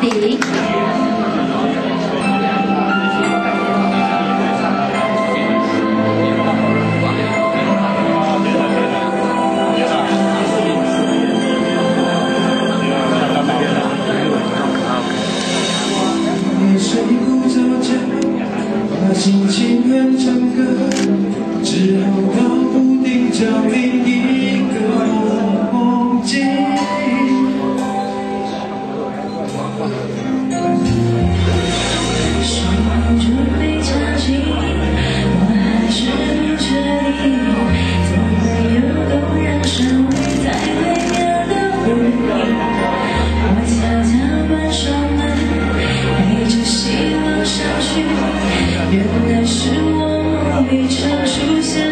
迪。谁不走前，把心情变成歌，原来是我梦里常出现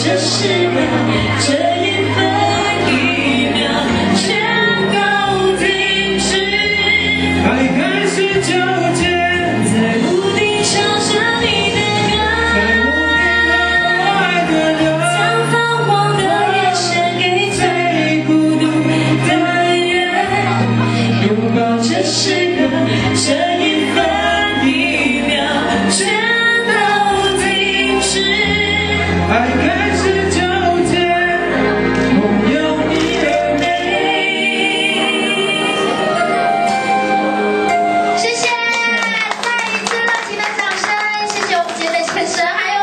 这是我这一分一秒全都停止爱开始纠结在屋顶唱着你的歌在屋顶和我爱的人将泛黄的夜献给最孤独的人拥抱这时刻这一分一秒全都停止爱开中间的健身还有。